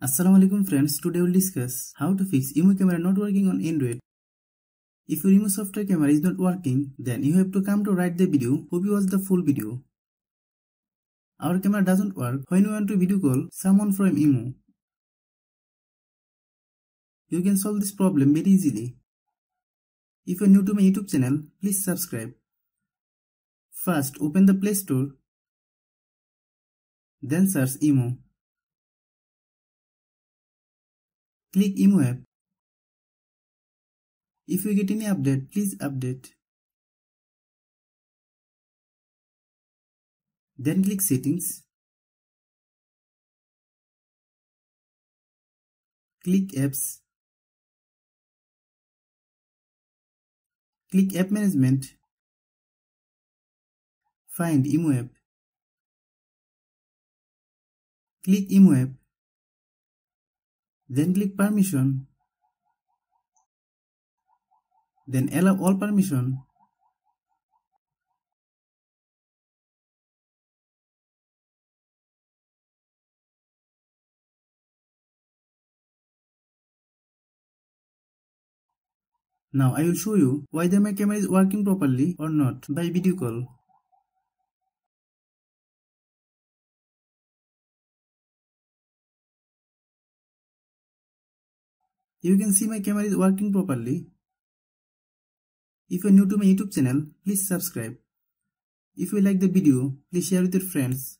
Assalamualaikum friends, today we'll discuss how to fix imo camera not working on Android. If your imo software camera is not working, then you have to come to write the video, hope you watch the full video. Our camera doesn't work when we want to video call someone from imo. You can solve this problem very easily. If you are new to my YouTube channel, please subscribe. First, open the Play Store. Then search imo. Click imo app. If you get any update, please update. Then click Settings. Click Apps. Click App Management. Find imo app. Click imo app. Then click permission. Then allow all permission. Now I will show you whether my camera is working properly or not by video call. You can see my camera is working properly. If you are new to my YouTube channel, please subscribe. If you like the video, please share with your friends.